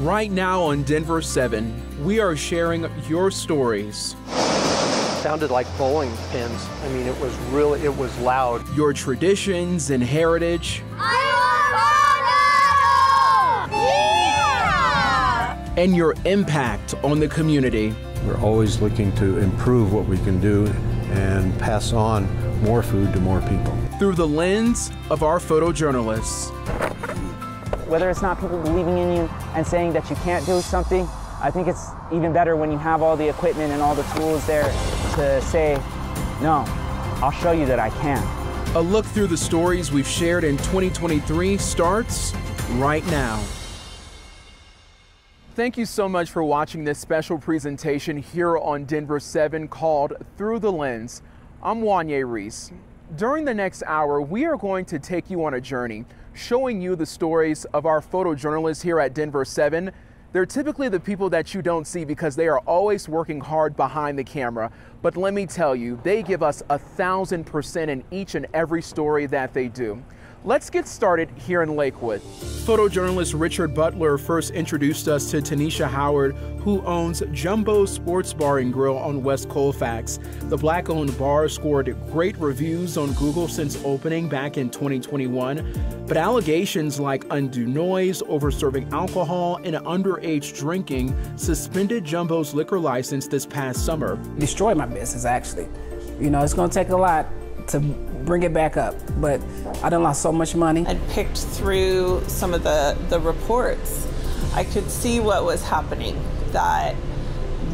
Right now on Denver 7, we are sharing your stories. sounded like bowling pins. I mean, it was really, it was loud. Your traditions and heritage. Yeah! And your impact on the community. We're always looking to improve what we can do and pass on more food to more people. Through the lens of our photojournalists. Whether it's not people believing in you and saying that you can't do something, I think it's even better when you have all the equipment and all the tools there to say, no, I'll show you that I can. A look through the stories we've shared in 2023 starts right now. Thank you so much for watching this special presentation here on Denver 7 called Through the Lens. I'm Wanya Reese. During the next hour, we are going to take you on a journey, showing you the stories of our photojournalists here at Denver 7. They're typically the people that you don't see because they are always working hard behind the camera. But let me tell you, they give us a thousand percent in each and every story that they do. Let's get started here in Lakewood. Photojournalist Richard Butler first introduced us to Tanisha Howard, who owns Jumbo Sports Bar and Grill on West Colfax. The black owned bar scored great reviews on Google since opening back in 2021, but allegations like undue noise, over serving alcohol, and underage drinking suspended Jumbo's liquor license this past summer. Destroyed my business, actually. You know, it's going to take a lot to bring it back up. But I done lost so much money. I picked through some of the, the reports. I could see what was happening, that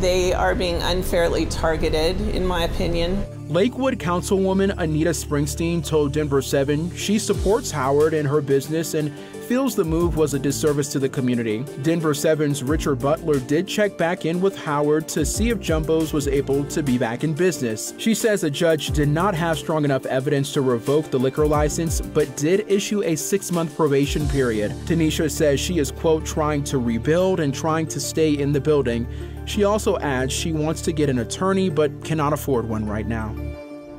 they are being unfairly targeted, in my opinion. Lakewood Councilwoman Anita Springsteen told Denver 7 she supports Howard and her business and feels the move was a disservice to the community. Denver 7's Richard Butler did check back in with Howard to see if Jumbo's was able to be back in business. She says a judge did not have strong enough evidence to revoke the liquor license, but did issue a six month probation period. Tanisha says she is, quote, trying to rebuild and trying to stay in the building. She also adds she wants to get an attorney but cannot afford one right now.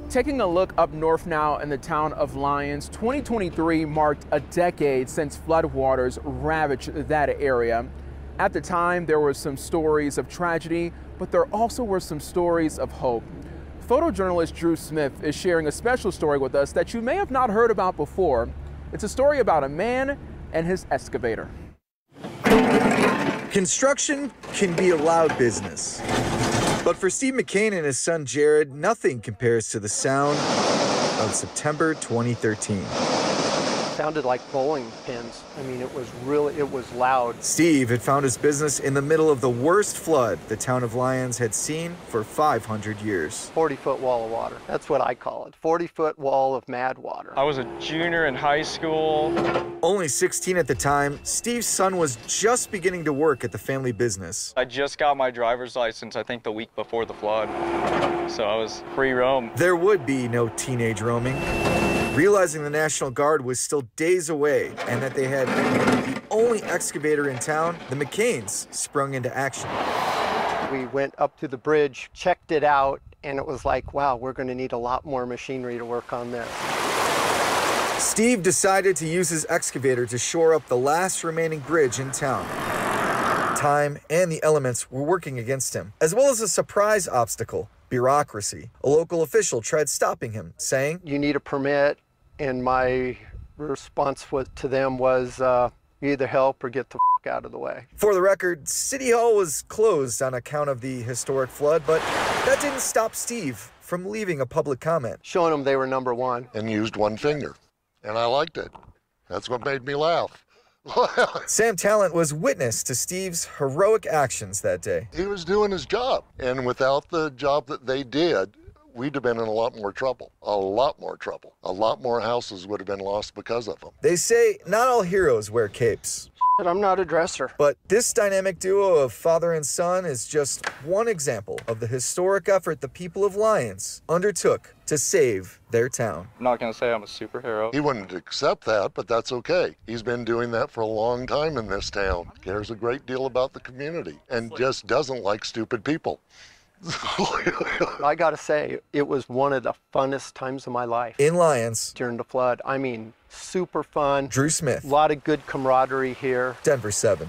Taking a look up north now in the town of Lyons, 2023 marked a decade since floodwaters ravaged that area. At the time, there were some stories of tragedy, but there also were some stories of hope. Photojournalist Drew Smith is sharing a special story with us that you may have not heard about before. It's a story about a man and his excavator. Construction can be a loud business. But for Steve McCain and his son Jared, nothing compares to the sound of September 2013. Sounded like bowling pins. I mean, it was really, it was loud. Steve had found his business in the middle of the worst flood the town of Lyons had seen for 500 years. 40 foot wall of water. That's what I call it. 40 foot wall of mad water. I was a junior in high school. Only 16 at the time, Steve's son was just beginning to work at the family business. I just got my driver's license, I think, the week before the flood. So I was free roam. There would be no teenage roaming. Realizing the National Guard was still days away and that they had the only excavator in town, the McCains sprung into action. We went up to the bridge, checked it out, and it was like, wow, we're going to need a lot more machinery to work on this. Steve decided to use his excavator to shore up the last remaining bridge in town. Time and the elements were working against him, as well as a surprise obstacle bureaucracy. A local official tried stopping him, saying, You need a permit, and my response was, to them was, uh, either help or get the f- out of the way. For the record, City Hall was closed on account of the historic flood, but that didn't stop Steve from leaving a public comment. Showing them they were number one. and used one finger. And I liked it. That's what made me laugh. Sam Talent was witness to Steve's heroic actions that day. he was doing his job. And without the job that they did, we'd have been in a lot more trouble. A lot more trouble. A lot more houses would have been lost because of them. They say not all heroes wear capes. But I'm not a dresser. But this dynamic duo of father and son is just one example of the historic effort the people of Lyons undertook to save their town. I'm not going to say I'm a superhero. He wouldn't accept that, but that's okay. He's been doing that for a long time in this town. Cares a great deal about the community and just doesn't like stupid people. I got to say, it was one of the funnest times of my life In Lyons, during the flood. I mean, super fun. Drew Smith, A lot of good camaraderie here. Denver 7.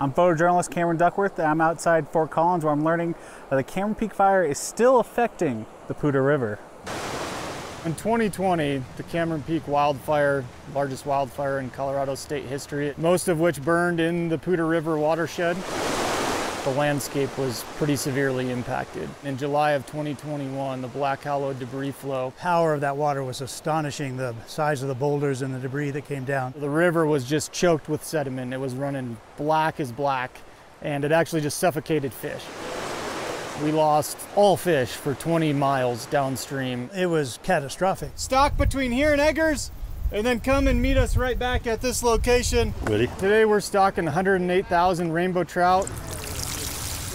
I'm photojournalist Cameron Duckworth. I'm outside Fort Collins where I'm learning that the Cameron Peak Fire is still affecting the Poudre River. In 2020, the Cameron Peak wildfire, largest wildfire in Colorado state history, most of which burned in the Poudre River watershed. The landscape was pretty severely impacted. In July of 2021, the Black Hollow debris flow. Power of that water was astonishing, the size of the boulders and the debris that came down. The river was just choked with sediment. It was running black as black, and it actually just suffocated fish. We lost all fish for 20 miles downstream. It was catastrophic. Stock between here and Eggers, and then come and meet us right back at this location. Ready? Today we're stocking 108,000 rainbow trout.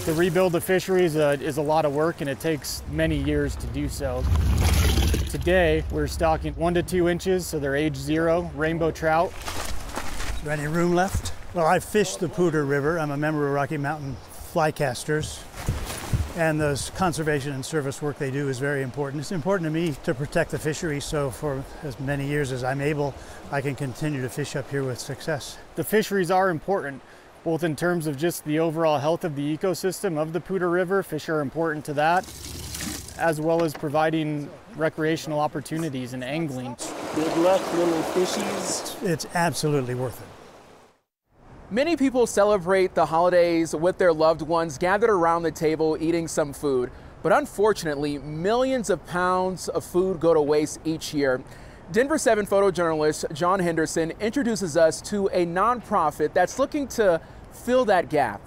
To rebuild the fisheries uh, is a lot of work and it takes many years to do so. Today we're stocking one to two inches, so they're age zero, rainbow trout. Is any room left? Well, I fished the Poudre River. I'm a member of Rocky Mountain Flycasters and the conservation and service work they do is very important. It's important to me to protect the fishery, so for as many years as I'm able, I can continue to fish up here with success. The fisheries are important, both in terms of just the overall health of the ecosystem of the Poudre River. Fish are important to that, as well as providing recreational opportunities and angling. Good luck, little fishies. It's absolutely worth it. Many people celebrate the holidays with their loved ones gathered around the table eating some food. But unfortunately, millions of pounds of food go to waste each year. Denver 7 photojournalist John Henderson introduces us to a nonprofit that's looking to fill that gap.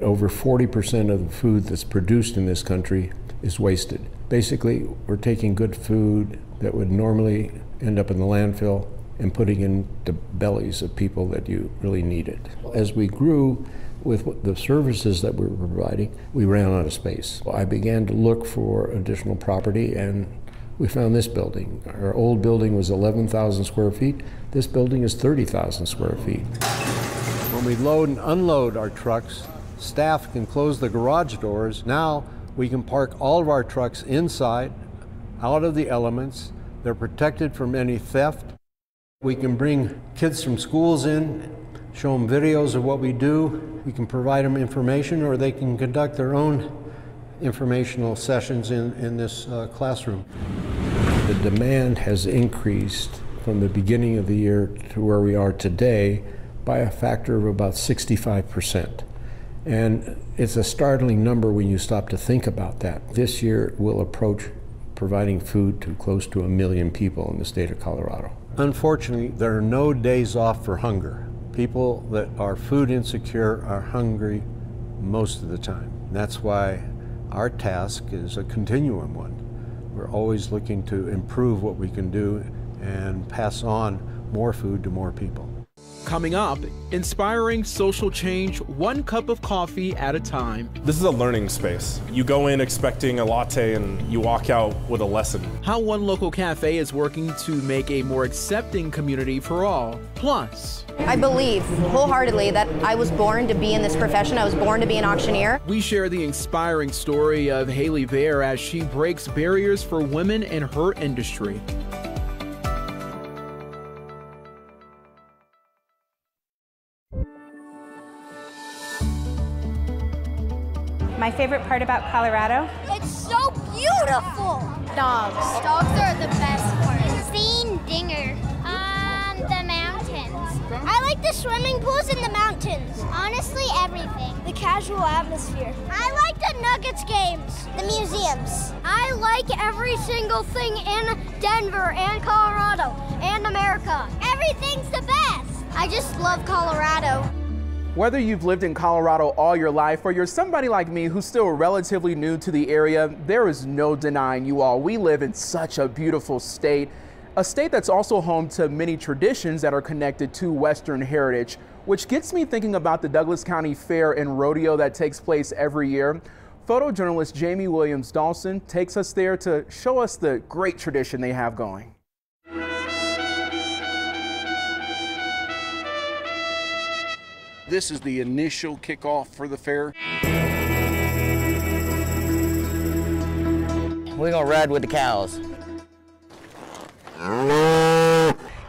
Over 40% of the food that's produced in this country is wasted. Basically, we're taking good food that would normally end up in the landfill and putting in the bellies of people that you really needed. As we grew with the services that we were providing, we ran out of space. I began to look for additional property and we found this building. Our old building was 11,000 square feet. This building is 30,000 square feet. When we load and unload our trucks, staff can close the garage doors. Now we can park all of our trucks inside, out of the elements. They're protected from any theft. We can bring kids from schools in, show them videos of what we do. We can provide them information, or they can conduct their own informational sessions in, in this uh, classroom. The demand has increased from the beginning of the year to where we are today by a factor of about 65%. And it's a startling number when you stop to think about that. This year we'll approach providing food to close to a million people in the state of Colorado. Unfortunately, there are no days off for hunger. People that are food insecure are hungry most of the time. That's why our task is a continuum one. We're always looking to improve what we can do and pass on more food to more people. Coming up, inspiring social change one cup of coffee at a time. This is a learning space. You go in expecting a latte and you walk out with a lesson. How one local cafe is working to make a more accepting community for all. Plus, I believe wholeheartedly that I was born to be in this profession. I was born to be an auctioneer. We share the inspiring story of Haley Bear as she breaks barriers for women in her industry. My favorite part about Colorado? It's so beautiful. Dogs. Dogs are the best part. Seeing Dinger. Um, the mountains. I like the swimming pools in the mountains. Honestly, everything. The casual atmosphere. I like the Nuggets games. The museums. I like every single thing in Denver and Colorado and America. Everything's the best. I just love Colorado. Whether you've lived in Colorado all your life or you're somebody like me who's still relatively new to the area, there is no denying you all. We live in such a beautiful state, a state that's also home to many traditions that are connected to Western heritage, which gets me thinking about the Douglas County Fair and Rodeo that takes place every year. Photojournalist Jamie Williams Dawson takes us there to show us the great tradition they have going. This is the initial kickoff for the fair. We're gonna ride with the cows.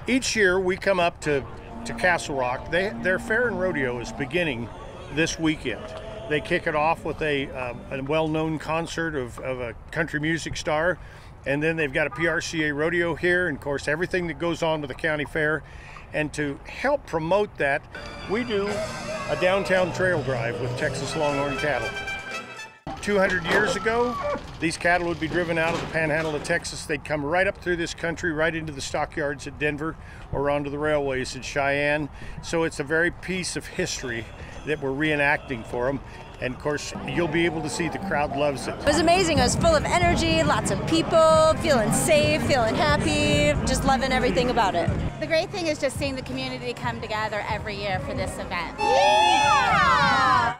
Each year we come up to, to Castle Rock. They, their fair and rodeo is beginning this weekend. They kick it off with a, um, a well-known concert of, of a country music star, and then they've got a PRCA rodeo here, and of course everything that goes on with the county fair. And to help promote that, we do a downtown trail drive with Texas Longhorn cattle. 200 years ago, these cattle would be driven out of the panhandle of Texas. They'd come right up through this country, right into the stockyards at Denver or onto the railways at Cheyenne. So it's a very piece of history that we're reenacting for them. And of course, you'll be able to see the crowd loves it. It was amazing. It was full of energy, lots of people, feeling safe, feeling happy, just loving everything about it. The great thing is just seeing the community come together every year for this event. Yeah!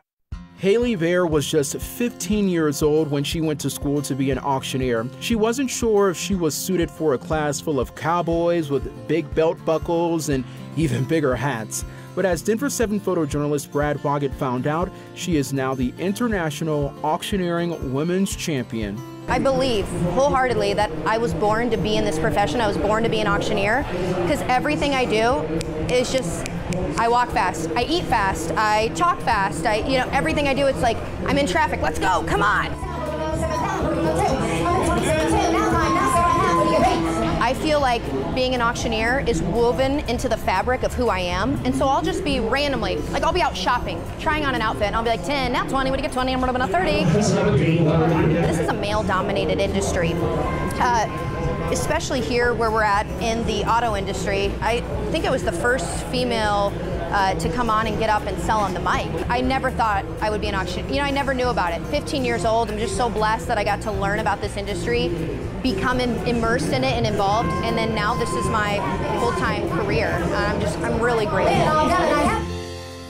Haley Vare was just 15 years old when she went to school to be an auctioneer. She wasn't sure if she was suited for a class full of cowboys with big belt buckles and even bigger hats. But as Denver 7 photojournalist Brad Woggett found out, she is now the International Auctioneering Women's Champion. I believe wholeheartedly that I was born to be in this profession. I was born to be an auctioneer because everything I do is just I walk fast, I eat fast, I talk fast, I you know everything I do it's like I'm in traffic. Let's go. Come on. I feel like being an auctioneer is woven into the fabric of who I am. And so I'll just be randomly, like I'll be out shopping, trying on an outfit, and I'll be like 10, now 20, what do you get 20, I'm gonna a 30. This is a male dominated industry. Uh, especially here where we're at in the auto industry. I think it was the first female uh, to come on and get up and sell on the mic. I never thought I would be an auction. You know, I never knew about it. 15 years old, I'm just so blessed that I got to learn about this industry, become in, immersed in it and involved, and then now this is my full-time career. I'm just, I'm really grateful.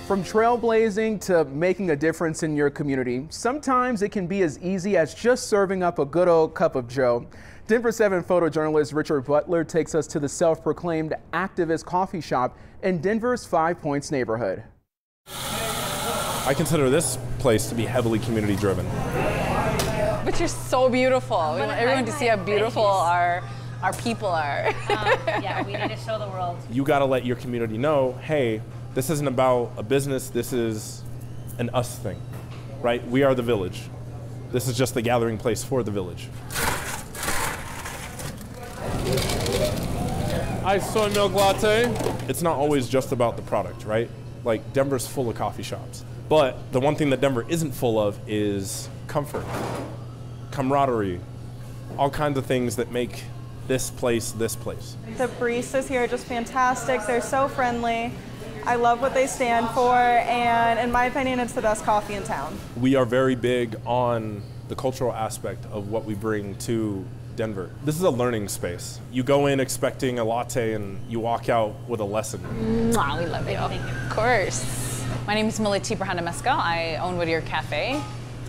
From trailblazing to making a difference in your community, sometimes it can be as easy as just serving up a good old cup of joe. Denver 7 photojournalist Richard Butler takes us to the self-proclaimed activist coffee shop in Denver's Five Points neighborhood. I consider this place to be heavily community driven. But you're so beautiful. We want everyone to see how beautiful our our people are. um, yeah, we need to show the world. You got to let your community know, hey, this isn't about a business. This is an us thing, right? We are the village. This is just the gathering place for the village. Iced soy milk latte. It's not always just about the product, right? Like Denver's full of coffee shops. But the one thing that Denver isn't full of is comfort, camaraderie, all kinds of things that make this place this place. The baristas here are just fantastic. They're so friendly. I love what they stand for, and in my opinion, it's the best coffee in town. We are very big on the cultural aspect of what we bring to Denver. This is a learning space. You go in expecting a latte and you walk out with a lesson. Mwah, we love you. Of course. My name is Meliti Brahandamesca. I own Whittier Cafe.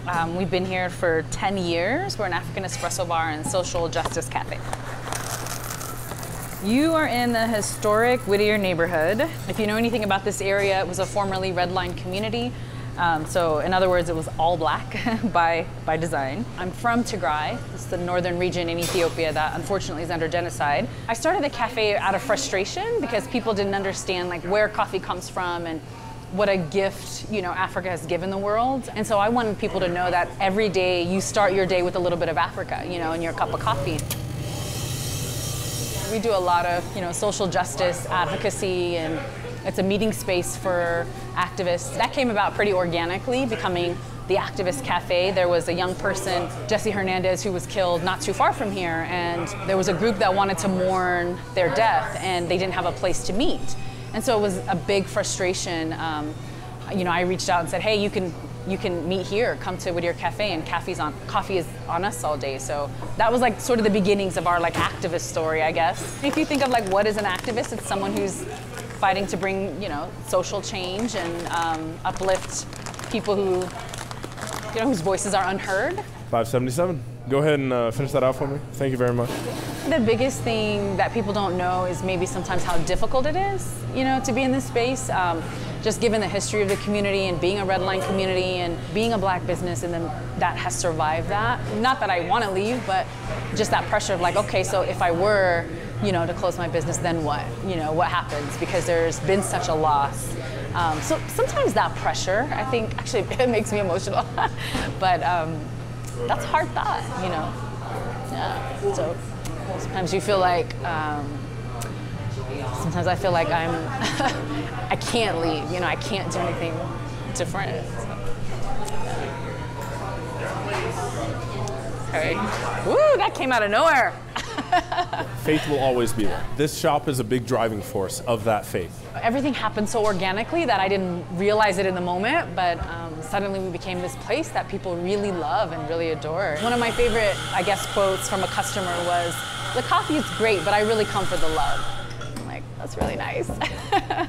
Um, we've been here for 10 years. We're an African espresso bar and social justice cafe. You are in the historic Whittier neighborhood. If you know anything about this area, it was a formerly red line community. Um, so in other words, it was all black by, by design. I'm from Tigray. It's the northern region in Ethiopia that unfortunately is under genocide. I started the cafe out of frustration because people didn't understand like where coffee comes from and what a gift you know Africa has given the world. And so I wanted people to know that every day you start your day with a little bit of Africa, you know, in your cup of coffee. We do a lot of you know social justice advocacy and it's a meeting space for activists. That came about pretty organically, becoming the Activist Cafe. There was a young person, Jesse Hernandez, who was killed not too far from here, and there was a group that wanted to mourn their death, and they didn't have a place to meet. And so it was a big frustration. Um, you know, I reached out and said, hey, you can you can meet here, come to Whittier Cafe, and coffee's on, coffee is on us all day. So that was like sort of the beginnings of our like activist story, I guess. If you think of like what is an activist, it's someone who's fighting to bring you know social change and um, uplift people who you know whose voices are unheard. 577. Go ahead and uh, finish that out for me. Thank you very much. The biggest thing that people don't know is maybe sometimes how difficult it is, you know, to be in this space. Um, just given the history of the community and being a red line community and being a black business and then that has survived that. Not that I want to leave, but just that pressure of like, okay, so if I were, you know, to close my business, then what? You know, what happens? Because there's been such a loss. Um, so sometimes that pressure, I think, actually it makes me emotional. but um, that's hard thought, you know. Yeah. So sometimes you feel like. Um, sometimes I feel like I'm. I can't leave. You know, I can't do anything different. So, Okay. Woo, that came out of nowhere. faith will always be there. This shop is a big driving force of that faith. Everything happened so organically that I didn't realize it in the moment, but um, suddenly we became this place that people really love and really adore. One of my favorite, I guess, quotes from a customer was, the coffee is great, but I really come for the love. I'm like, that's really nice.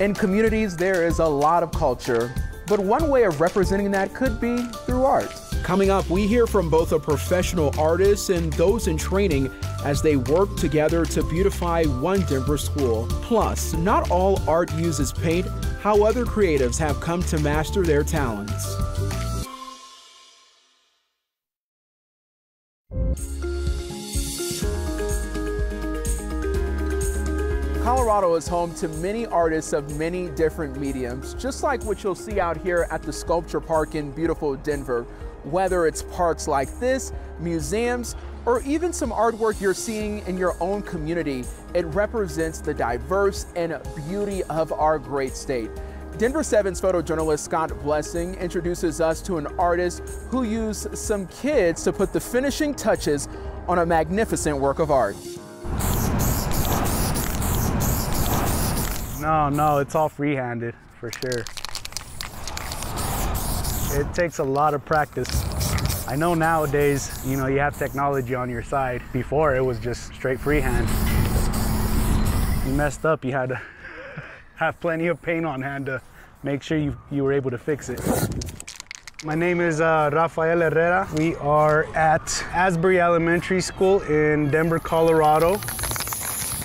In communities, there is a lot of culture, but one way of representing that could be through art. Coming up, we hear from both a professional artist and those in training as they work together to beautify one Denver school. Plus, not all art uses paint, how other creatives have come to master their talents. Colorado is home to many artists of many different mediums, just like what you'll see out here at the Sculpture Park in beautiful Denver. Whether it's parks like this, museums, or even some artwork you're seeing in your own community, it represents the diverse and beauty of our great state. Denver 7's photojournalist Scott Blessing introduces us to an artist who used some kids to put the finishing touches on a magnificent work of art. No, no, it's all free-handed for sure. It takes a lot of practice. I know nowadays, you know, you have technology on your side. Before it was just straight freehand. You messed up, you had to have plenty of paint on hand to make sure you, you were able to fix it. My name is uh, Rafael Herrera. We are at Asbury Elementary School in Denver, Colorado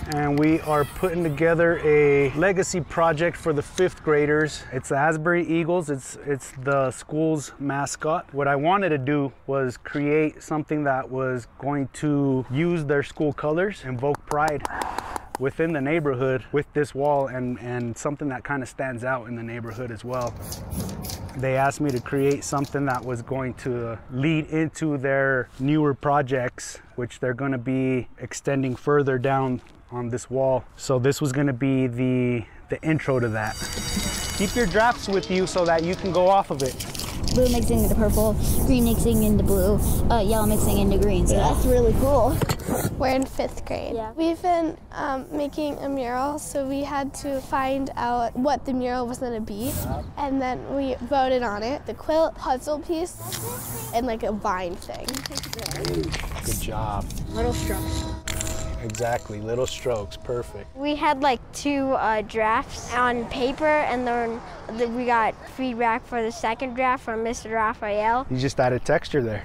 and we are putting together a legacy project for the fifth graders. It's the Asbury Eagles, it's, it's the school's mascot. What I wanted to do was create something that was going to use their school colors, invoke pride within the neighborhood with this wall and, and something that kind of stands out in the neighborhood as well. They asked me to create something that was going to lead into their newer projects, which they're going to be extending further down on this wall. So this was gonna be the, the intro to that. Keep your drafts with you so that you can go off of it. Blue mixing into purple, green mixing into blue, uh, yellow mixing into green. So yeah. that's really cool. We're in fifth grade. Yeah. We've been um, making a mural, so we had to find out what the mural was going to be, and then we voted on it. The quilt puzzle piece and like a vine thing. Good job. Little strokes. Exactly, little strokes, perfect. We had like two uh, drafts on paper, and then we got feedback for the second draft from Mr. Raphael. You just added texture there.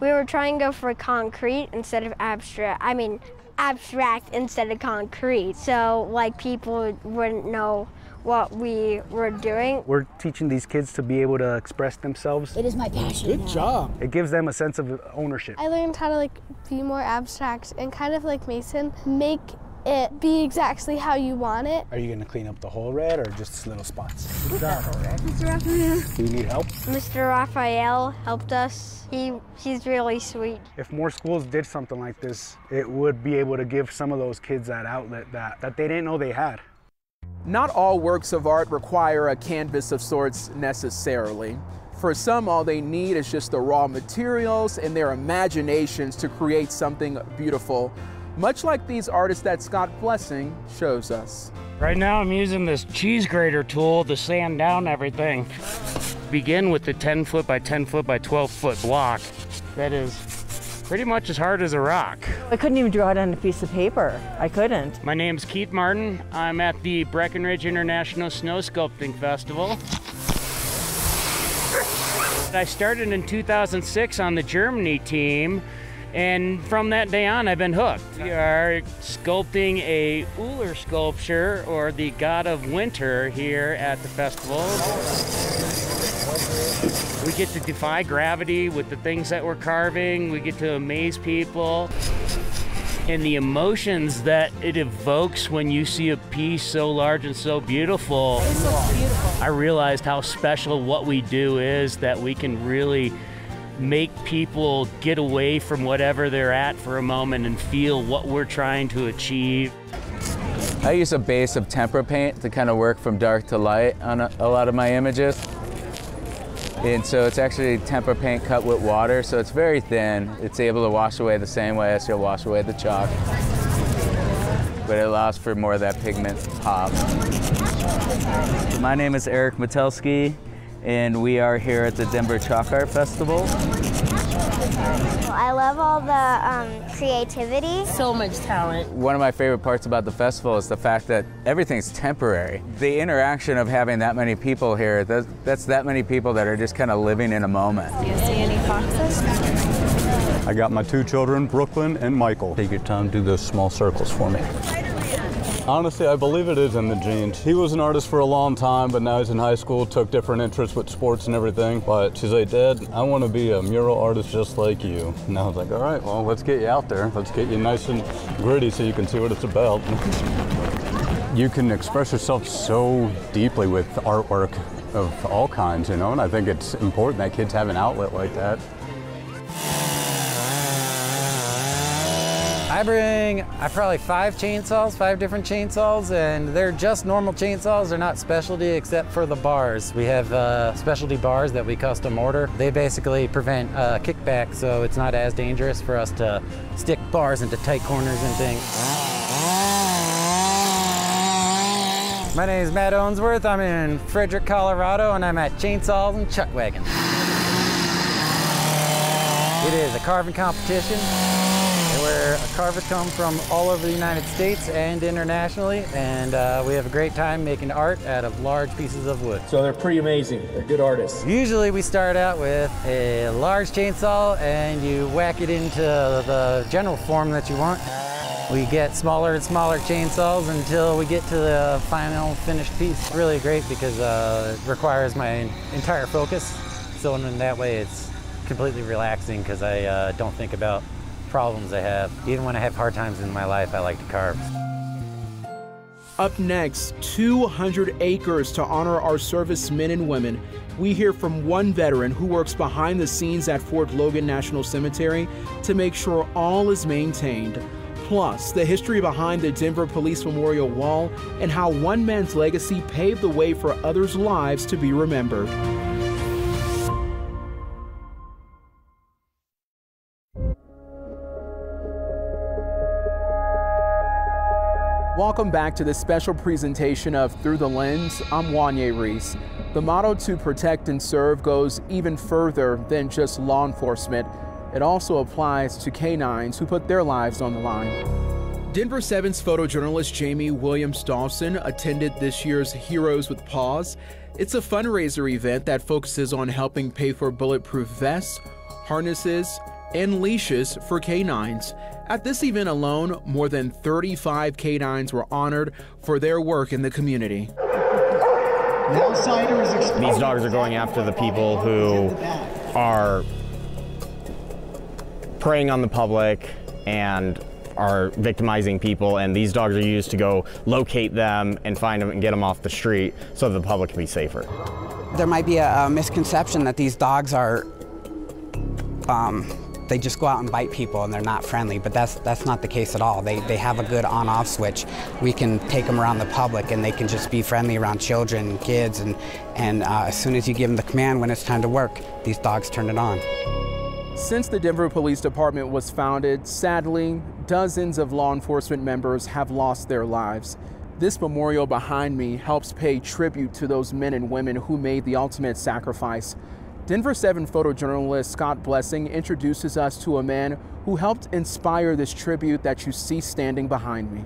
We were trying to go for concrete instead of abstract. I mean, abstract instead of concrete. So like people wouldn't know what we were doing. We're teaching these kids to be able to express themselves. It is my passion. Good now. job. It gives them a sense of ownership. I learned how to like be more abstract and kind of like Mason, make it be exactly how you want it. Are you going to clean up the whole red or just little spots? Good job. Mr. Raphael. Do you need help? Mr. Raphael helped us. He he's really sweet. If more schools did something like this, it would be able to give some of those kids that outlet that, that they didn't know they had. Not all works of art require a canvas of sorts necessarily. For some, all they need is just the raw materials and their imaginations to create something beautiful, much like these artists that Scott Blessing shows us. Right now I'm using this cheese grater tool to sand down everything. Begin with the 10 foot by 10 foot by 12 foot block. That is pretty much as hard as a rock. I couldn't even draw it on a piece of paper. I couldn't. My name's Keith Martin. I'm at the Breckenridge International Snow Sculpting Festival. I started in 2006 on the Germany team, and from that day on, I've been hooked. We are sculpting a Ullr sculpture, or the God of Winter, here at the festival. We get to defy gravity with the things that we're carving. We get to amaze people. and the emotions that it evokes when you see a piece so large and so beautiful. beautiful. I realized how special what we do is that we can really make people get away from whatever they're at for a moment and feel what we're trying to achieve. I use a base of tempera paint to kind of work from dark to light on a, a lot of my images. And so it's actually tempera paint cut with water, so it's very thin. It's able to wash away the same way as you'll wash away the chalk. But it allows for more of that pigment pop. My name is Eric Metelsky, and we are here at the Denver Chalk Art Festival. I love all the um, creativity. So much talent. One of my favorite parts about the festival is the fact that everything's temporary. The interaction of having that many people here, that's, that's that many people that are just kind of living in a moment. Do you see any foxes? I got my two children, Brooklyn and Michael. Take your time, do those small circles for me. Honestly, I believe it is in the genes. He was an artist for a long time, but now he's in high school, took different interests with sports and everything. But she's like, Dad, I want to be a mural artist just like you. And I was like, all right, well, let's get you out there. Let's get you nice and gritty so you can see what it's about. you can express yourself so deeply with artwork of all kinds, you know, and I think it's important that kids have an outlet like that. I bring I probably five chainsaws, five different chainsaws, and they're just normal chainsaws. They're not specialty except for the bars. We have uh, specialty bars that we custom order. They basically prevent uh, kickback, so it's not as dangerous for us to stick bars into tight corners and things. My name is Matt Owensworth. I'm in Frederick, Colorado, and I'm at Chainsaws and Chuck Wagons. It is a carving competition where carvers come from all over the United States and internationally, and uh, we have a great time making art out of large pieces of wood. So they're pretty amazing. They're good artists. Usually we start out with a large chainsaw and you whack it into the general form that you want. We get smaller and smaller chainsaws until we get to the final finished piece. Really great because uh, it requires my entire focus. So in that way it's completely relaxing because I uh, don't think about problems I have. Even when I have hard times in my life, I like to carve. Up next, 200 acres to honor our servicemen and women. We hear from one veteran who works behind the scenes at Fort Logan National Cemetery to make sure all is maintained. Plus, the history behind the Denver Police Memorial Wall and how one man's legacy paved the way for others' lives to be remembered. Welcome back to this special presentation of Through the Lens. I'm Wanya Reese. The motto to protect and serve goes even further than just law enforcement. It also applies to canines who put their lives on the line. Denver 7's photojournalist Jamie Williams Dawson attended this year's Heroes with Paws. It's a fundraiser event that focuses on helping pay for bulletproof vests, harnesses, and leashes for canines. At this event alone, more than 35 canines were honored for their work in the community. These dogs are going after the people who are preying on the public and are victimizing people and these dogs are used to go locate them and find them and get them off the street so the public can be safer. There might be a, a misconception that these dogs are um, they just go out and bite people and they're not friendly, but that's that's not the case at all. They, they have a good on-off switch. We can take them around the public and they can just be friendly around children, kids, and, and uh, as soon as you give them the command when it's time to work, these dogs turn it on. Since the Denver Police Department was founded, sadly, dozens of law enforcement members have lost their lives. This memorial behind me helps pay tribute to those men and women who made the ultimate sacrifice. Denver 7 photojournalist Scott Blessing introduces us to a man who helped inspire this tribute that you see standing behind me.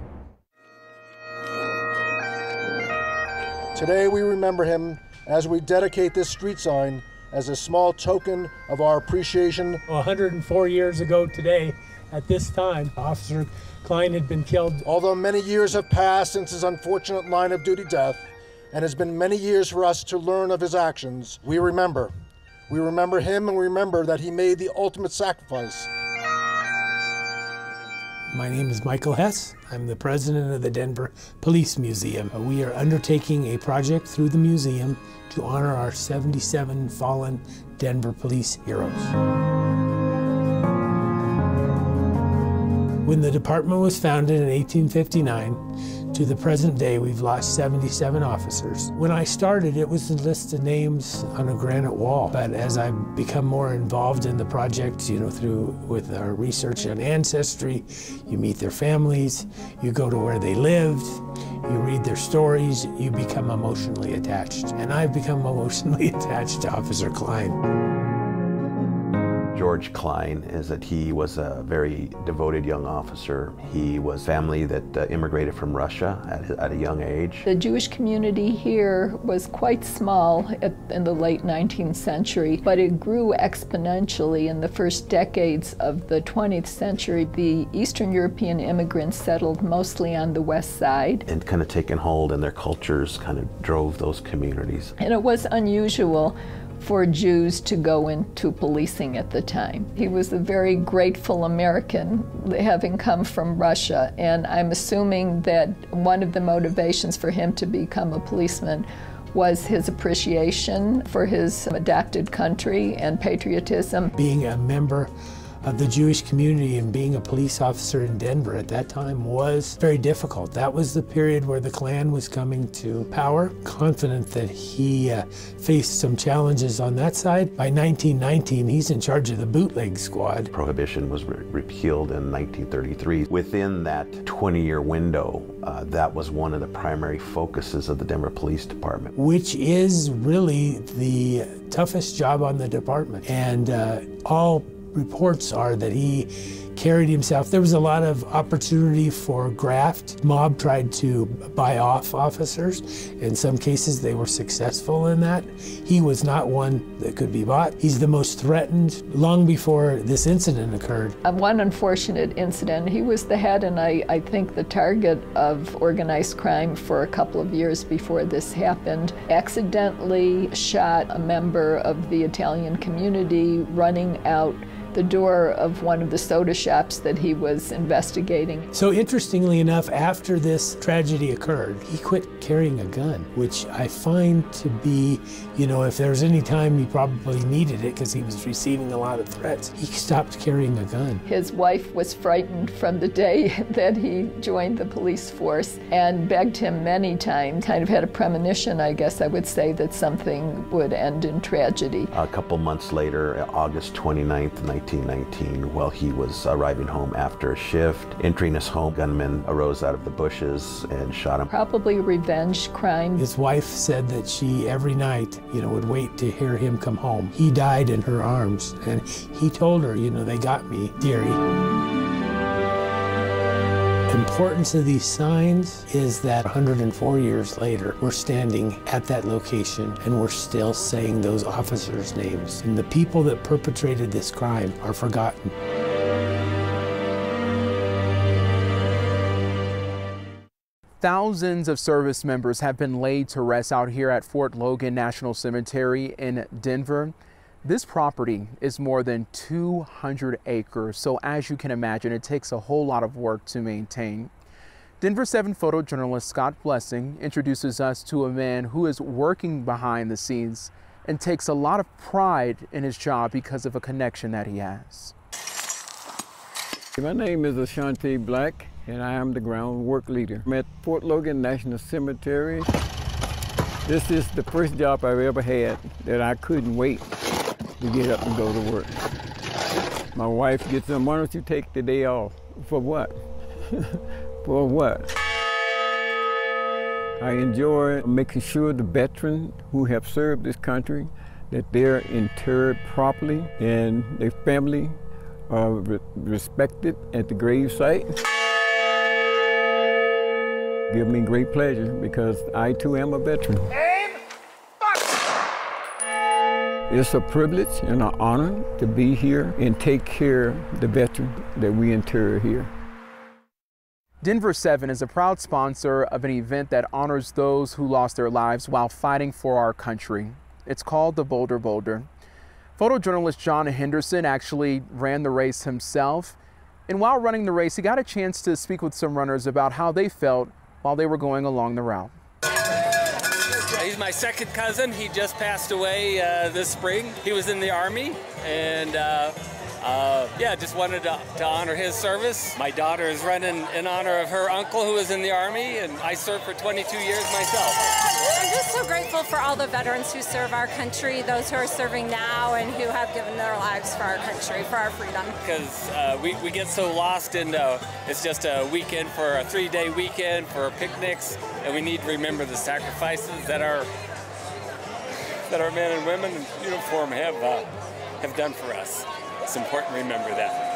Today we remember him as we dedicate this street sign as a small token of our appreciation. 104 years ago today, at this time, Officer Klein had been killed. Although many years have passed since his unfortunate line of duty death, and it has been many years for us to learn of his actions, we remember. We remember him and we remember that he made the ultimate sacrifice. My name is Michael Hess. I'm the president of the Denver Police Museum. We are undertaking a project through the museum to honor our 77 fallen Denver police heroes. When the department was founded in 1859, to the present day, we've lost 77 officers. When I started, it was a list of names on a granite wall. But as I've become more involved in the project, you know, through with our research on ancestry, you meet their families, you go to where they lived, you read their stories, you become emotionally attached. And I've become emotionally attached to Officer Klein. George Klein is that he was a very devoted young officer. He was family that uh, immigrated from Russia at, at, a young age. The Jewish community here was quite small at, in the late 19th century, but it grew exponentially in the first decades of the 20th century. The Eastern European immigrants settled mostly on the west side. And kind of taken hold and their cultures kind of drove those communities. And it was unusual for Jews to go into policing at the time. He was a very grateful American, having come from Russia, and I'm assuming that one of the motivations for him to become a policeman was his appreciation for his adapted country and patriotism. Being a member of the Jewish community and being a police officer in Denver at that time was very difficult. That was the period where the Klan was coming to power. Confident that he uh, faced some challenges on that side. By 1919, he's in charge of the bootleg squad. Prohibition was re repealed in 1933. Within that 20-year window, uh, that was one of the primary focuses of the Denver Police Department. Which is really the toughest job on the department. And uh, all reports are that he carried himself. There was a lot of opportunity for graft. Mob tried to buy off officers. In some cases, they were successful in that. He was not one that could be bought. He's the most threatened long before this incident occurred. One unfortunate incident, he was the head and I, I think the target of organized crime for a couple of years before this happened. Accidentally shot a member of the Italian community running out the door of one of the soda shops that he was investigating. So, interestingly enough, after this tragedy occurred, he quit carrying a gun, which I find to be, you know, if there's any time he probably needed it because he was receiving a lot of threats, he stopped carrying a gun. His wife was frightened from the day that he joined the police force and begged him many times, kind of had a premonition, I guess I would say, that something would end in tragedy. A couple months later, August 29th, 1919, while he was arriving home after a shift, entering his home, gunmen arose out of the bushes and shot him. Probably revenge crime. His wife said that she every night, you know, would wait to hear him come home. He died in her arms, and he told her, you know, they got me, dearie importance of these signs is that 104 years later, we're standing at that location and we're still saying those officers' names. And the people that perpetrated this crime are forgotten. Thousands of service members have been laid to rest out here at Fort Logan National Cemetery in Denver. This property is more than 200 acres, so as you can imagine, it takes a whole lot of work to maintain. Denver 7 photojournalist Scott Blessing introduces us to a man who is working behind the scenes and takes a lot of pride in his job because of a connection that he has. My name is Ashanti Black, and I am the groundwork leader. I'm at Fort Logan National Cemetery. This is the first job I've ever had that I couldn't wait to get up and go to work. My wife gets them, why don't you take the day off? For what? For what? I enjoy making sure the veterans who have served this country that they're interred properly and their family are re respected at the grave site. Give me great pleasure because I too am a veteran. It's a privilege and an honor to be here and take care of the veterans that we inter here. Denver 7 is a proud sponsor of an event that honors those who lost their lives while fighting for our country. It's called the Boulder Boulder. Photojournalist John Henderson actually ran the race himself. And while running the race, he got a chance to speak with some runners about how they felt while they were going along the route. He's my second cousin. He just passed away uh, this spring. He was in the Army, and uh, uh, yeah, just wanted to, to, honor his service. My daughter is running in honor of her uncle who was in the Army, and I served for 22 years myself. I'm just so grateful for all the veterans who serve our country, those who are serving now, and who have given their lives for our country, for our freedom. Because uh, we, we get so lost in uh, it's just a weekend for a three day weekend for picnics, and we need to remember the sacrifices that our that our men and women in uniform have uh, have done for us. It's important to remember that.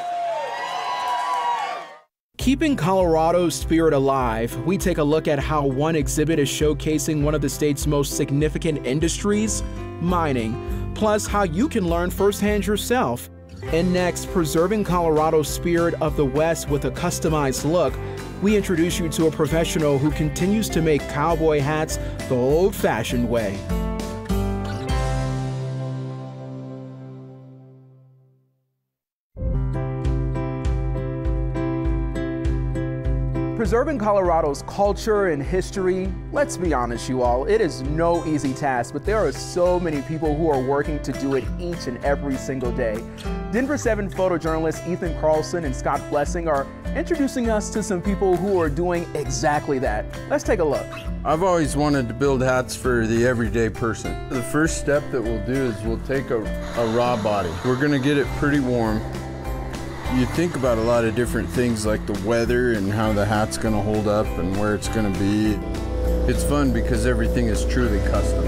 Keeping Colorado's spirit alive, we take a look at how one exhibit is showcasing one of the state's most significant industries, mining, plus how you can learn firsthand yourself. And next, preserving Colorado's spirit of the West with a customized look, we introduce you to a professional who continues to make cowboy hats the old fashioned way. Preserving Colorado's culture and history, let's be honest, you all, it is no easy task, but there are so many people who are working to do it each and every single day. Denver 7 photojournalists Ethan Carlson and Scott Blessing are introducing us to some people who are doing exactly that. Let's take a look. I've always wanted to build hats for the everyday person. The first step that we'll do is we'll take a, a raw body. We're gonna get it pretty warm you think about a lot of different things like the weather and how the hat's going to hold up and where it's going to be. It's fun because everything is truly custom.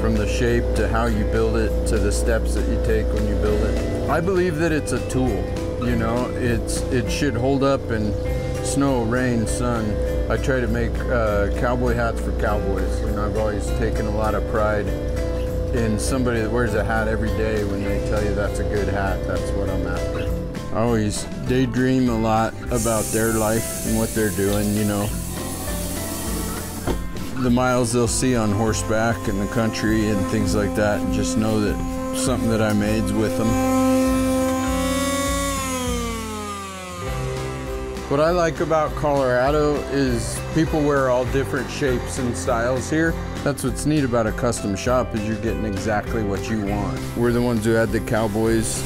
From the shape to how you build it to the steps that you take when you build it. I believe that it's a tool, you know, it's it should hold up in snow, rain, sun. I try to make uh, cowboy hats for cowboys. You know, I've always taken a lot of pride in somebody that wears a hat every day when they tell you that's a good hat. That's what I'm after. I always daydream a lot about their life and what they're doing, you know. The miles they'll see on horseback in the country and things like that, and just know that something that I made's with them. What I like about Colorado is people wear all different shapes and styles here. That's what's neat about a custom shop is you're getting exactly what you want. We're the ones who had the cowboys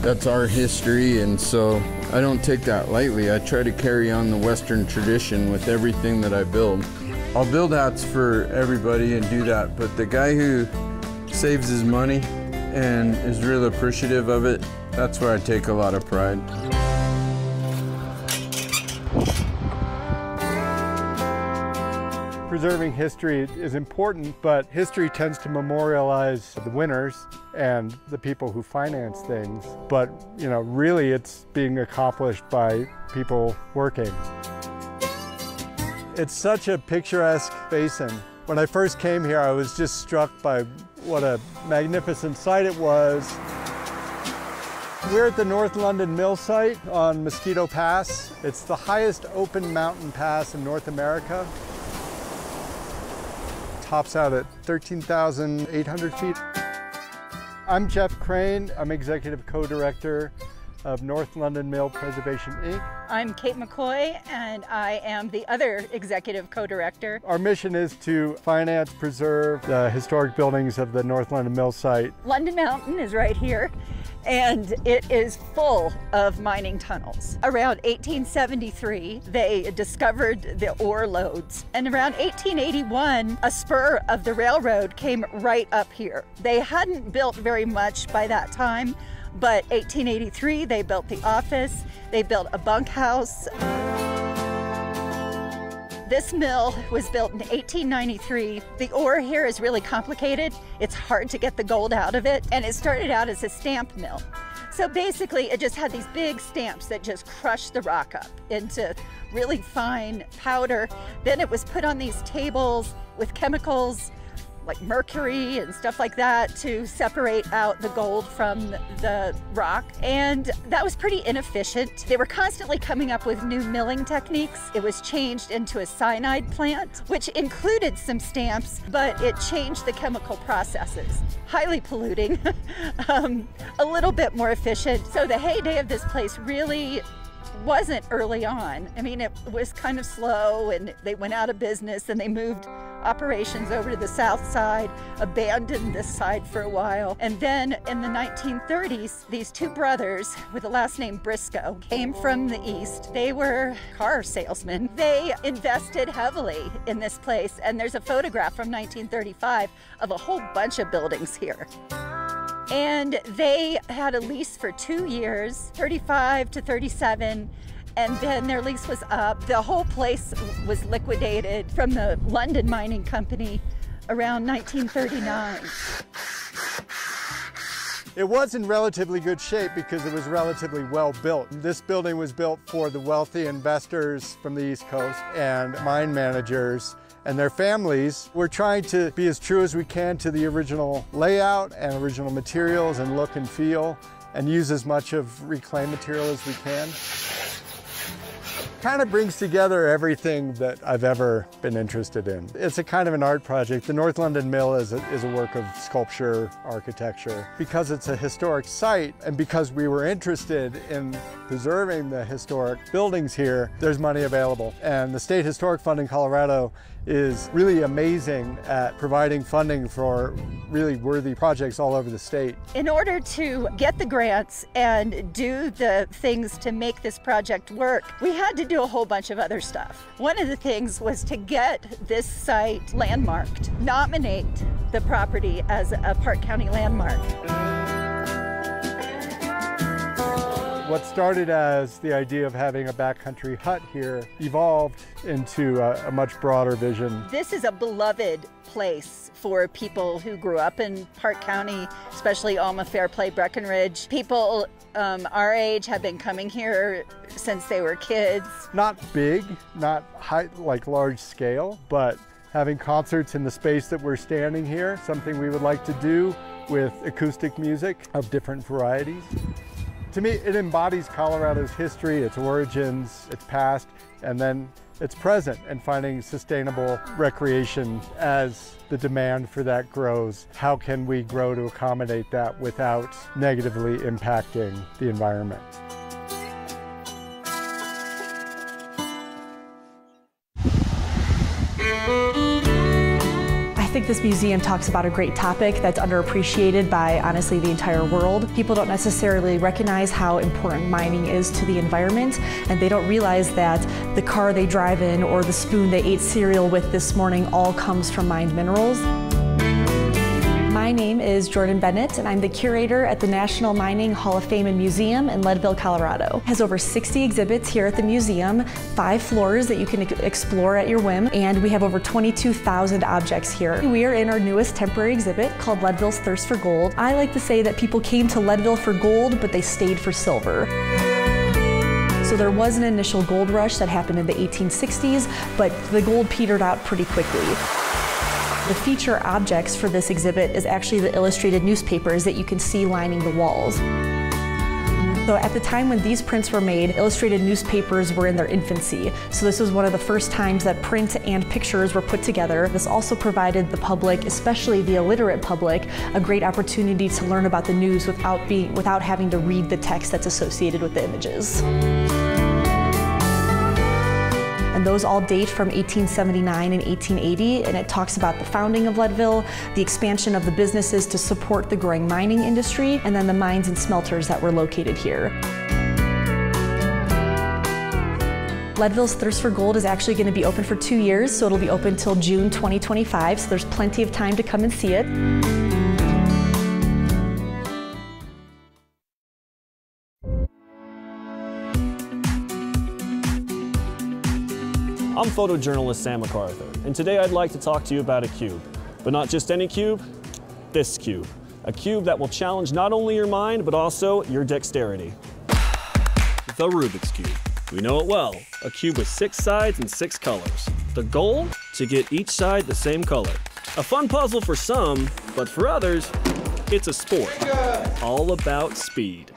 that's our history and so I don't take that lightly. I try to carry on the Western tradition with everything that I build. I'll build hats for everybody and do that, but the guy who saves his money and is real appreciative of it, that's where I take a lot of pride. Preserving history is important, but history tends to memorialize the winners and the people who finance things. But, you know, really it's being accomplished by people working. It's such a picturesque basin. When I first came here, I was just struck by what a magnificent sight it was. We're at the North London Mill site on Mosquito Pass. It's the highest open mountain pass in North America tops out at 13,800 feet. I'm Jeff Crane. I'm executive co-director of North London Mill Preservation Inc. I'm Kate McCoy and I am the other executive co-director. Our mission is to finance, preserve the historic buildings of the North London Mill site. London Mountain is right here and it is full of mining tunnels. Around 1873, they discovered the ore lodes. And around 1881, a spur of the railroad came right up here. They hadn't built very much by that time, but 1883, they built the office, they built a bunkhouse. This mill was built in 1893. The ore here is really complicated. It's hard to get the gold out of it, and it started out as a stamp mill. So basically, it just had these big stamps that just crushed the rock up into really fine powder. Then it was put on these tables with chemicals like mercury and stuff like that to separate out the gold from the rock. And that was pretty inefficient. They were constantly coming up with new milling techniques. It was changed into a cyanide plant, which included some stamps, but it changed the chemical processes. Highly polluting, um, a little bit more efficient. So the heyday of this place really wasn't early on. I mean, it was kind of slow and they went out of business and they moved operations over to the south side, abandoned this side for a while. And then in the 1930s, these two brothers with the last name Briscoe came from the east. They were car salesmen. They invested heavily in this place. And there's a photograph from 1935 of a whole bunch of buildings here and they had a lease for two years 35 to 37 and then their lease was up. The whole place was liquidated from the london mining company around 1939 It was in relatively good shape because it was relatively well built. This building was built for the wealthy investors from the East Coast and mine managers and their families. We're trying to be as true as we can to the original layout and original materials and look and feel and use as much of reclaimed material as we can. Kind of brings together everything that I've ever been interested in. It's a kind of an art project. The North London Mill is a, is a work of sculpture, architecture. Because it's a historic site and because we were interested in preserving the historic buildings here, there's money available. And the State Historic Fund in Colorado is really amazing at providing funding for really worthy projects all over the state. In order to get the grants and do the things to make this project work, we had to do a whole bunch of other stuff. One of the things was to get this site landmarked, nominate the property as a Park County landmark. What started as the idea of having a backcountry hut here evolved into a, a, much broader vision. This is a beloved place for people who grew up in Park County, especially Alma, Fairplay, Breckenridge. People um, our age have been coming here since they were kids. Not big, not high, like large scale, but having concerts in the space that we're standing here, something we would like to do with acoustic music of different varieties. To me, it embodies Colorado's history, its origins, its past, and then its present, and finding sustainable recreation as the demand for that grows. How can we grow to accommodate that without negatively impacting the environment? Think this museum talks about a great topic that's underappreciated by honestly the entire world. People don't necessarily recognize how important mining is to the environment and they don't realize that the car they drive in or the spoon they ate cereal with this morning all comes from mined minerals. My name is Jordan Bennett and I'm the curator at the National Mining Hall of Fame and Museum in Leadville, Colorado. It has over 60 exhibits here at the museum, five floors that you can explore at your whim, and we have over 22,000 objects here. We are in our newest temporary exhibit called Leadville's Thirst for Gold. I like to say that people came to Leadville for gold, but they stayed for silver. So there was an initial gold rush that happened in the 1860s, but the gold petered out pretty quickly. The feature objects for this exhibit is actually the illustrated newspapers that you can see lining the walls. So at the time when these prints were made, illustrated newspapers were in their infancy. So this was one of the first times that print and pictures were put together. This also provided the public, especially the illiterate public, a great opportunity to learn about the news without being without having to read the text that's associated with the images and those all date from 1879 and 1880, and it talks about the founding of Leadville, the expansion of the businesses to support the growing mining industry, and then the mines and smelters that were located here. Leadville's Thirst for Gold is actually going to be open for two years, so it'll be open till June 2025, so there's plenty of time to come and see it. I'm photojournalist Sam MacArthur, and today I'd like to talk to you about a cube. But not just any cube, this cube. A cube that will challenge not only your mind, but also your dexterity. The Rubik's Cube. We know it well, a cube with six sides and six colors. The goal? To get each side the same color. A fun puzzle for some, but for others, it's a sport. All about speed.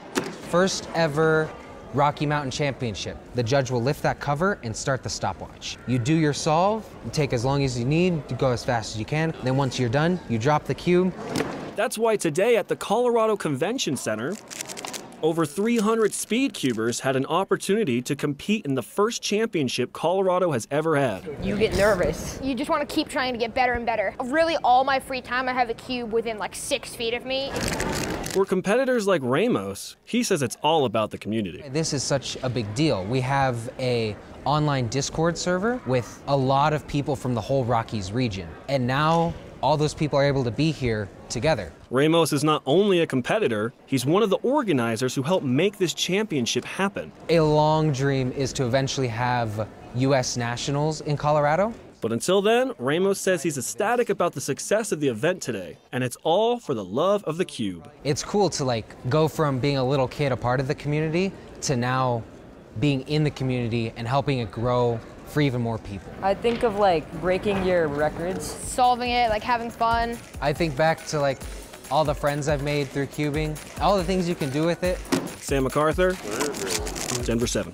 First ever Rocky Mountain Championship. The judge will lift that cover and start the stopwatch. You do your solve, you take as long as you need to go as fast as you can. Then once you're done, you drop the cube. That's why today at the Colorado Convention Center, over 300 speed cubers had an opportunity to compete in the first championship Colorado has ever had. You get nervous. You just want to keep trying to get better and better. Really, all my free time, I have a cube within like six feet of me. For competitors like Ramos, he says it's all about the community. This is such a big deal. We have a online Discord server with a lot of people from the whole Rockies region. And now all those people are able to be here together. Ramos is not only a competitor, he's one of the organizers who helped make this championship happen. A long dream is to eventually have U.S. nationals in Colorado. But until then, Ramos says he's ecstatic about the success of the event today, and it's all for the love of the cube. It's cool to like go from being a little kid, a part of the community, to now being in the community and helping it grow for even more people. I think of like breaking your records, solving it, like having fun. I think back to like all the friends I've made through cubing, all the things you can do with it. Sam MacArthur, Denver 7.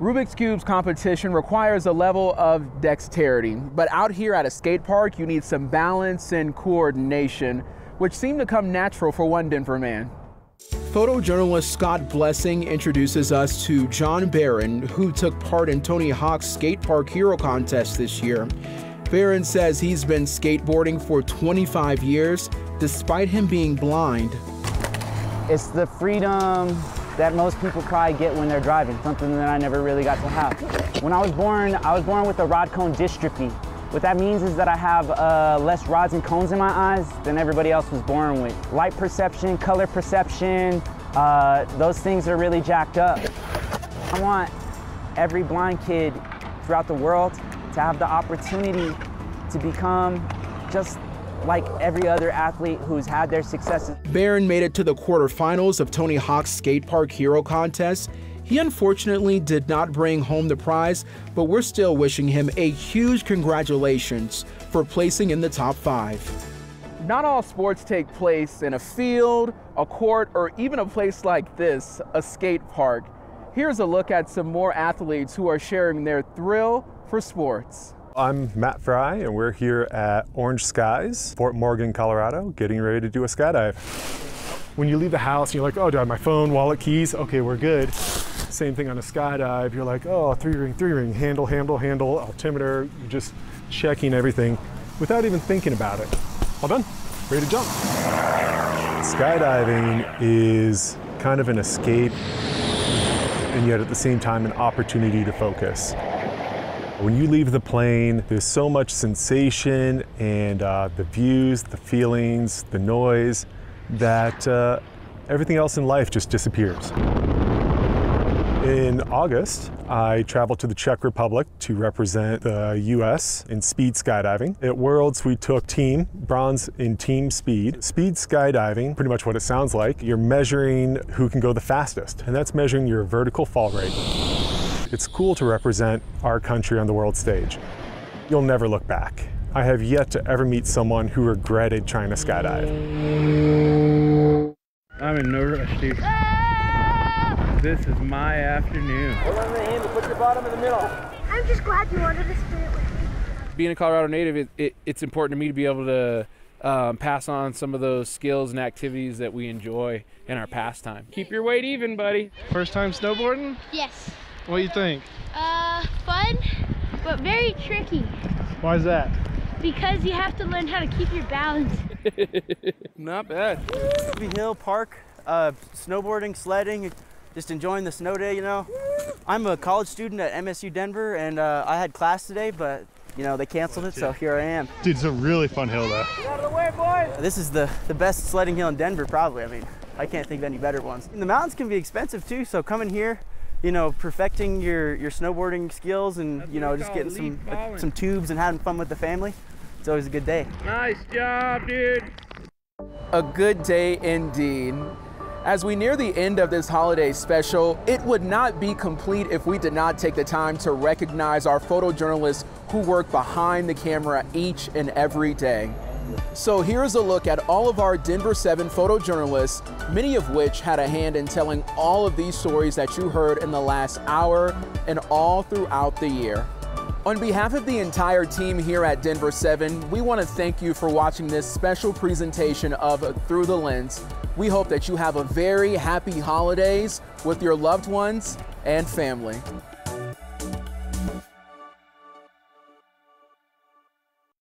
Rubik's Cube's competition requires a level of dexterity, but out here at a skate park, you need some balance and coordination, which seem to come natural for one Denver man. Photojournalist Scott Blessing introduces us to John Barron, who took part in Tony Hawk's Skate Park Hero Contest this year. Barron says he's been skateboarding for 25 years, despite him being blind. It's the freedom that most people probably get when they're driving, something that I never really got to have. When I was born, I was born with a rod cone dystrophy. What that means is that I have uh, less rods and cones in my eyes than everybody else was born with. Light perception, color perception, uh, those things are really jacked up. I want every blind kid throughout the world to have the opportunity to become just like every other athlete who's had their successes. Barron made it to the quarterfinals of Tony Hawk's Skate Park Hero Contest. He unfortunately did not bring home the prize, but we're still wishing him a huge congratulations for placing in the top five. Not all sports take place in a field, a court, or even a place like this, a skate park. Here's a look at some more athletes who are sharing their thrill for sports. I'm Matt Fry, and we're here at Orange Skies, Fort Morgan, Colorado, getting ready to do a skydive. When you leave the house, you're like, oh, do I have my phone, wallet, keys? Okay, we're good. Same thing on a skydive. You're like, oh, three ring, three ring, handle, handle, handle, altimeter. You're just checking everything without even thinking about it. All done, ready to jump. Skydiving is kind of an escape and yet at the same time an opportunity to focus. When you leave the plane, there's so much sensation and uh, the views, the feelings, the noise, that uh, everything else in life just disappears. In August, I traveled to the Czech Republic to represent the US in speed skydiving. At Worlds, we took team, bronze in team speed. Speed skydiving, pretty much what it sounds like, you're measuring who can go the fastest, and that's measuring your vertical fall rate. It's cool to represent our country on the world stage. You'll never look back. I have yet to ever meet someone who regretted trying to skydive. I'm in no rush, dude. This is my afternoon. Hold on the handle, put your bottom in the middle. I'm just glad you wanted to spin it with me. Being a Colorado native, it, it, it's important to me to be able to um, pass on some of those skills and activities that we enjoy in our pastime. Keep your weight even, buddy. First time snowboarding? Yes. What do you think? Uh, fun, but very tricky. Why is that? Because you have to learn how to keep your balance. Not bad. Mississippi Hill Park, uh, snowboarding, sledding, just enjoying the snow day, you know. I'm a college student at MSU Denver, and uh, I had class today, but you know they canceled it, so here I am. Dude, it's a really fun hill though. Get out of the way, boys! This is the the best sledding hill in Denver, probably. I mean, I can't think of any better ones. And the mountains can be expensive too, so coming here, you know, perfecting your your snowboarding skills, and That's you know, just getting some leaf uh, falling. some tubes and having fun with the family. It's always a good day. Nice job, dude. A good day indeed. As we near the end of this holiday special, it would not be complete if we did not take the time to recognize our photojournalists who work behind the camera each and every day. So here's a look at all of our Denver 7 photojournalists, many of which had a hand in telling all of these stories that you heard in the last hour and all throughout the year. On behalf of the entire team here at Denver 7, we want to thank you for watching this special presentation of Through the Lens. We hope that you have a very happy holidays with your loved ones and family.